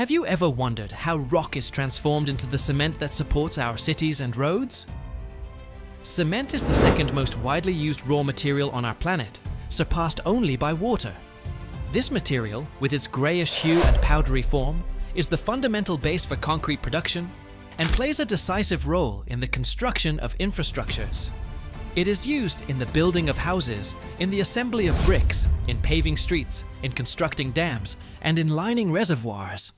Have you ever wondered how rock is transformed into the cement that supports our cities and roads? Cement is the second most widely used raw material on our planet, surpassed only by water. This material, with its greyish hue and powdery form, is the fundamental base for concrete production and plays a decisive role in the construction of infrastructures. It is used in the building of houses, in the assembly of bricks, in paving streets, in constructing dams, and in lining reservoirs.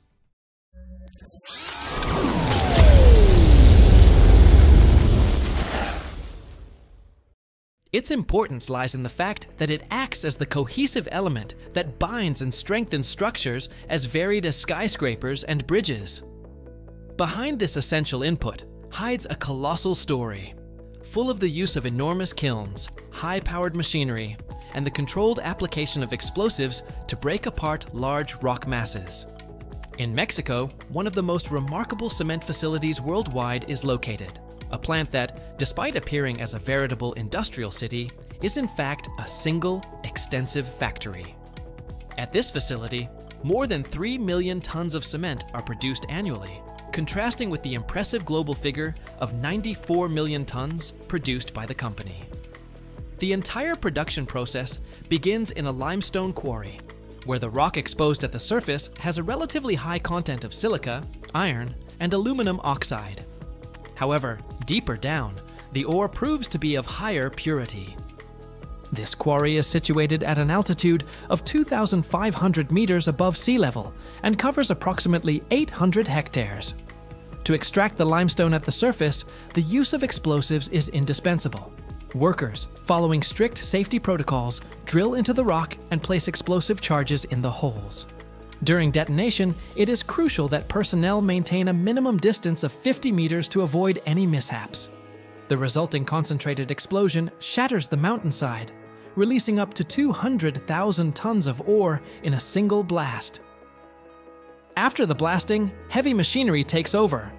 Its importance lies in the fact that it acts as the cohesive element that binds and strengthens structures as varied as skyscrapers and bridges. Behind this essential input hides a colossal story, full of the use of enormous kilns, high-powered machinery, and the controlled application of explosives to break apart large rock masses. In Mexico, one of the most remarkable cement facilities worldwide is located, a plant that, despite appearing as a veritable industrial city, is in fact a single, extensive factory. At this facility, more than 3 million tons of cement are produced annually, contrasting with the impressive global figure of 94 million tons produced by the company. The entire production process begins in a limestone quarry, where the rock exposed at the surface has a relatively high content of silica, iron, and aluminum oxide. However, deeper down, the ore proves to be of higher purity. This quarry is situated at an altitude of 2,500 meters above sea level and covers approximately 800 hectares. To extract the limestone at the surface, the use of explosives is indispensable. Workers, following strict safety protocols, drill into the rock and place explosive charges in the holes. During detonation, it is crucial that personnel maintain a minimum distance of 50 meters to avoid any mishaps. The resulting concentrated explosion shatters the mountainside, releasing up to 200,000 tons of ore in a single blast. After the blasting, heavy machinery takes over.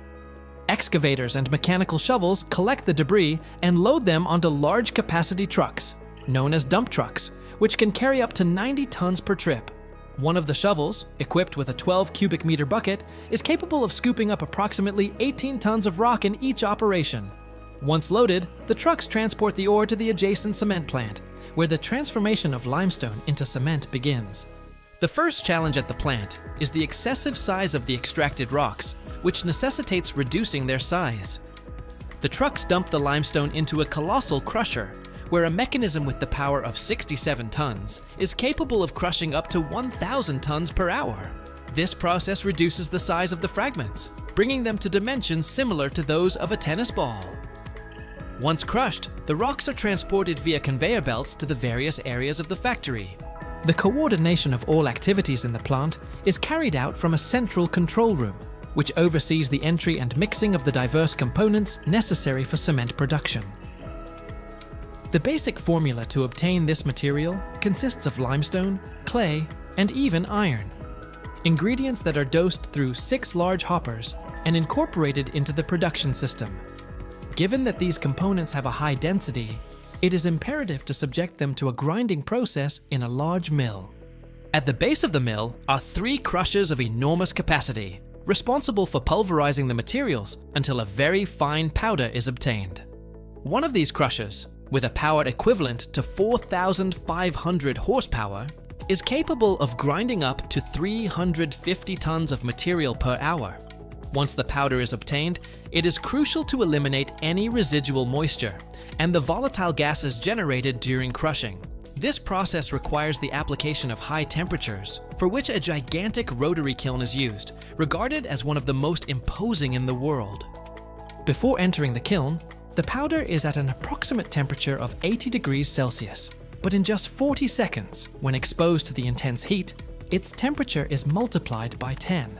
Excavators and mechanical shovels collect the debris and load them onto large capacity trucks, known as dump trucks, which can carry up to 90 tons per trip. One of the shovels, equipped with a 12 cubic meter bucket, is capable of scooping up approximately 18 tons of rock in each operation. Once loaded, the trucks transport the ore to the adjacent cement plant, where the transformation of limestone into cement begins. The first challenge at the plant is the excessive size of the extracted rocks, which necessitates reducing their size. The trucks dump the limestone into a colossal crusher, where a mechanism with the power of 67 tons is capable of crushing up to 1,000 tons per hour. This process reduces the size of the fragments, bringing them to dimensions similar to those of a tennis ball. Once crushed, the rocks are transported via conveyor belts to the various areas of the factory. The coordination of all activities in the plant is carried out from a central control room, which oversees the entry and mixing of the diverse components necessary for cement production. The basic formula to obtain this material consists of limestone, clay, and even iron. Ingredients that are dosed through six large hoppers and incorporated into the production system. Given that these components have a high density, it is imperative to subject them to a grinding process in a large mill. At the base of the mill are three crushers of enormous capacity, responsible for pulverizing the materials until a very fine powder is obtained. One of these crushers, with a power equivalent to 4,500 horsepower, is capable of grinding up to 350 tons of material per hour. Once the powder is obtained, it is crucial to eliminate any residual moisture and the volatile gases generated during crushing. This process requires the application of high temperatures, for which a gigantic rotary kiln is used, regarded as one of the most imposing in the world. Before entering the kiln, the powder is at an approximate temperature of 80 degrees Celsius, but in just 40 seconds, when exposed to the intense heat, its temperature is multiplied by 10.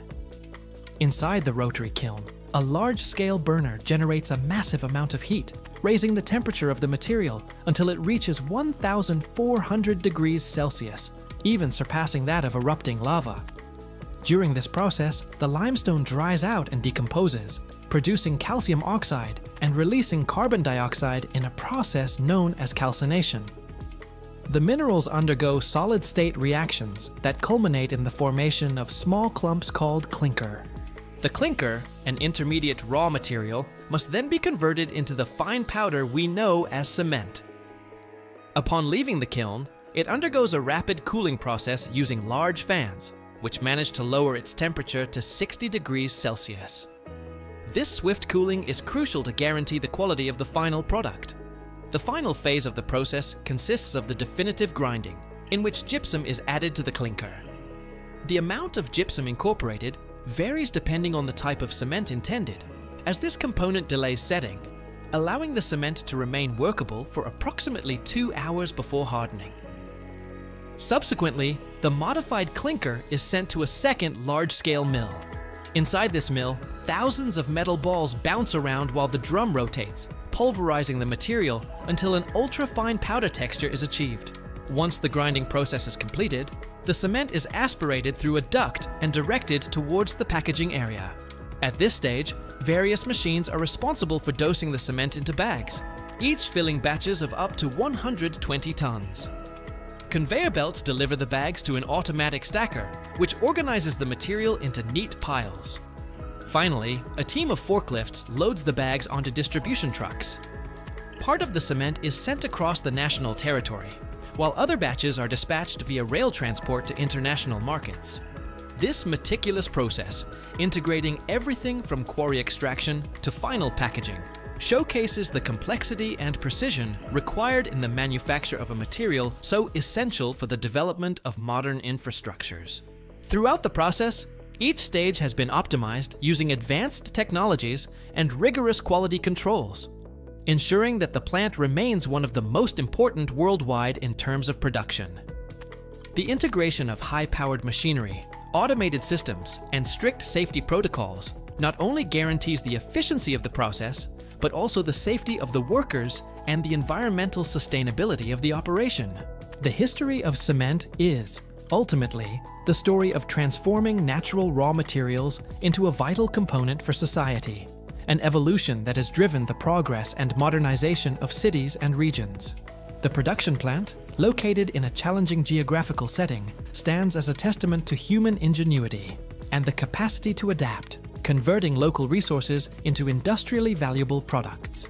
Inside the rotary kiln, a large-scale burner generates a massive amount of heat, raising the temperature of the material until it reaches 1,400 degrees Celsius, even surpassing that of erupting lava. During this process, the limestone dries out and decomposes, producing calcium oxide and releasing carbon dioxide in a process known as calcination. the minerals undergo solid state reactions that culminate in the formation of small clumps called clinker. The clinker, an intermediate raw material, must then be converted into the fine powder we know as cement. Upon leaving the kiln, it undergoes a rapid cooling process using large fans, which managed to lower its temperature to 60 degrees Celsius. This swift cooling is crucial to guarantee the quality of the final product. The final phase of the process consists of the definitive grinding, in which gypsum is added to the clinker. The amount of gypsum incorporated varies depending on the type of cement intended, as this component delays setting, allowing the cement to remain workable for approximately two hours before hardening. Subsequently, the modified clinker is sent to a second large-scale mill. Inside this mill, thousands of metal balls bounce around while the drum rotates, pulverizing the material until an ultra-fine powder texture is achieved. Once the grinding process is completed, the cement is aspirated through a duct and directed towards the packaging area. At this stage, various machines are responsible for dosing the cement into bags, each filling batches of up to 120 tons. Conveyor belts deliver the bags to an automatic stacker, which organizes the material into neat piles. Finally, a team of forklifts loads the bags onto distribution trucks. Part of the cement is sent across the national territory, while other batches are dispatched via rail transport to international markets. This meticulous process, integrating everything from quarry extraction to final packaging, showcases the complexity and precision required in the manufacture of a material so essential for the development of modern infrastructures. Throughout the process, each stage has been optimized using advanced technologies and rigorous quality controls, ensuring that the plant remains one of the most important worldwide in terms of production. The integration of high-powered machinery, automated systems, and strict safety protocols not only guarantees the efficiency of the process, but also the safety of the workers and the environmental sustainability of the operation. The history of cement is, Ultimately, the story of transforming natural raw materials into a vital component for society, an evolution that has driven the progress and modernization of cities and regions. The production plant, located in a challenging geographical setting, stands as a testament to human ingenuity and the capacity to adapt, converting local resources into industrially valuable products.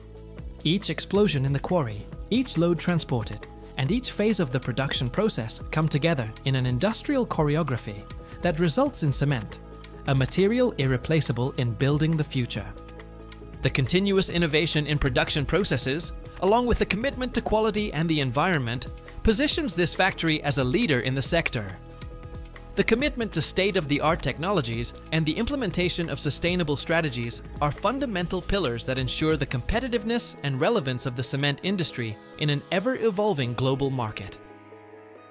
Each explosion in the quarry, each load transported, and each phase of the production process come together in an industrial choreography that results in cement, a material irreplaceable in building the future. The continuous innovation in production processes, along with the commitment to quality and the environment, positions this factory as a leader in the sector the commitment to state-of-the-art technologies and the implementation of sustainable strategies are fundamental pillars that ensure the competitiveness and relevance of the cement industry in an ever-evolving global market.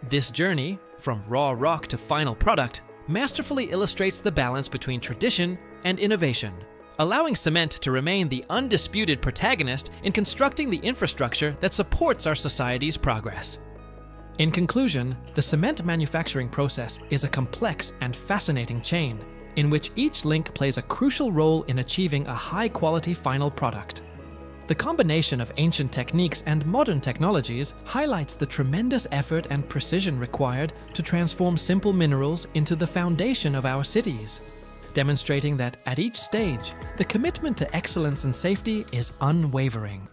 This journey, from raw rock to final product, masterfully illustrates the balance between tradition and innovation, allowing cement to remain the undisputed protagonist in constructing the infrastructure that supports our society's progress. In conclusion, the cement manufacturing process is a complex and fascinating chain, in which each link plays a crucial role in achieving a high-quality final product. The combination of ancient techniques and modern technologies highlights the tremendous effort and precision required to transform simple minerals into the foundation of our cities, demonstrating that at each stage, the commitment to excellence and safety is unwavering.